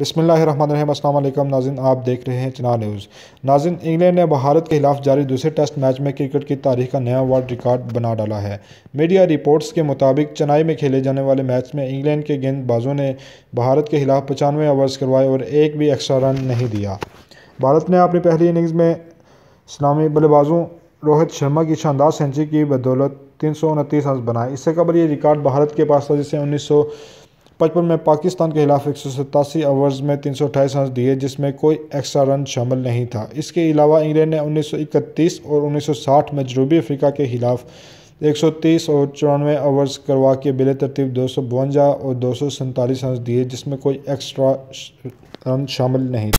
बसमीम नाजिन, आप देख रहे हैं चना न्यूज़। नाजिन, इंग्लैंड ने भारत के खिलाफ जारी दूसरे टेस्ट मैच में क्रिकेट की तारीख का नया वर्ल्ड रिकॉर्ड बना डाला है। मीडिया रिपोर्ट्स के मुताबिक, चेन्नई में खेले जाने वाले मैच में इंग्लैंड के गेंदबाजों ने भारत के खिलाफ पचानवे ओवर्स करवाए और एक भी एक्स्ट्रा रन नहीं दिया। भारत ने अपनी पहली इनिंग्स में इस्लामी बल्लेबाजों रोहित शर्मा की शानदार सेंचुरी की बदौलत तीन सौ उनतीस रन बनाए। इससे कबल ये रिकॉर्ड भारत के पास था, जिसे उन्नीस सौ पचपन में पाकिस्तान के खिलाफ एक सौ सतासी ओवर्स में तीन सौ अट्ठाईस रन दिए, जिसमें कोई एक्स्ट्रा रन शामिल नहीं था। इसके अलावा इंग्लैंड ने उन्नीस सौ इकतीस और उन्नीस सौ साठ में जनूबी अफ्रीका के खिलाफ 130 और चौरानवे ओवर्स करवा के बिल तरतीब दो सौ और दो सौ रन दिए, जिसमें कोई एक्स्ट्रा रन शामिल नहीं